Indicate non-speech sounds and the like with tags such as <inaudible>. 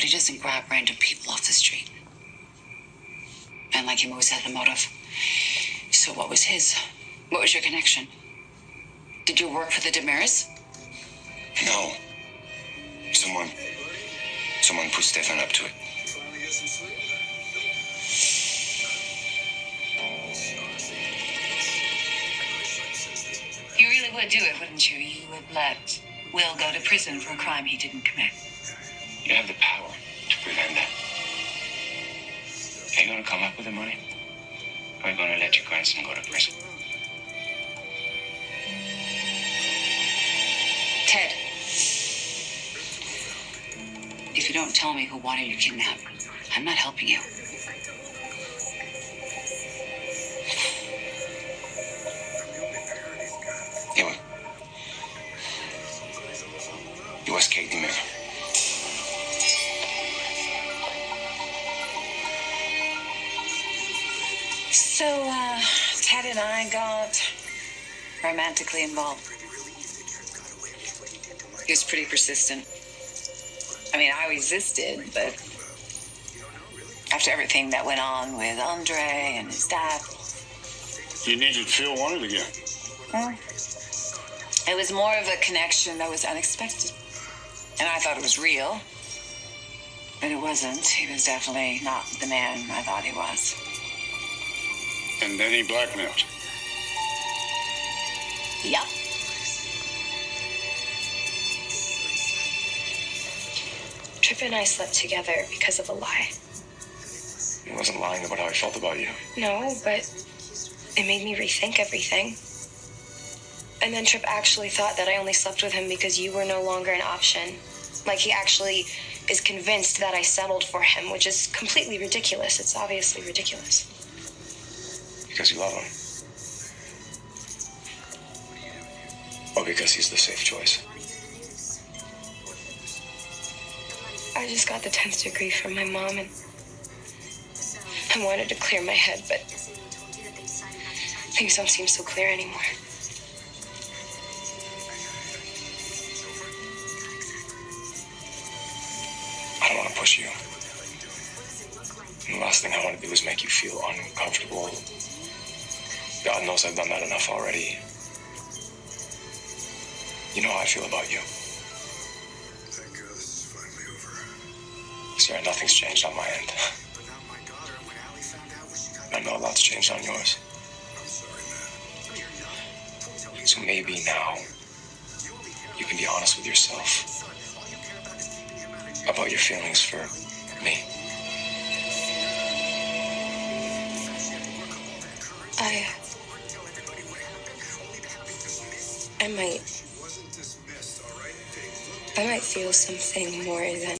but he doesn't grab random people off the street. And like him always had a motive. So what was his? What was your connection? Did you work for the DiMeras? No. Someone. Someone put Stefan up to it. You really would do it, wouldn't you? You would let Will go to prison for a crime he didn't commit. You have the power To come up with the money? Or are you going to let your grandson go to prison? Ted. If you don't tell me who wanted you kidnapped, I'm not helping you. So, uh, Ted and I got romantically involved. He was pretty persistent. I mean, I resisted, but after everything that went on with Andre and his dad, You needed Phil wanted again. it was more of a connection that was unexpected. And I thought it was real. But it wasn't. He was definitely not the man I thought he was. And then he blackmailed. Yep. Tripp and I slept together because of a lie. He wasn't lying about how he felt about you. No, but it made me rethink everything. And then Tripp actually thought that I only slept with him because you were no longer an option. Like he actually is convinced that I settled for him, which is completely ridiculous. It's obviously ridiculous. Because you love him. Or because he's the safe choice. I just got the 10th degree from my mom and I wanted to clear my head, but things don't seem so clear anymore. I don't want to push you. And the last thing I want to do is make you feel uncomfortable. God knows I've done that enough already. You know how I feel about you. Thank God this is finally over. Sarah, nothing's changed on my end. <laughs> But now my daughter, when Allie found out what she got, I know a lot's changed on yours. I'm sorry, man. So maybe now you can be honest with yourself about your feelings for me. I might. I might feel something more than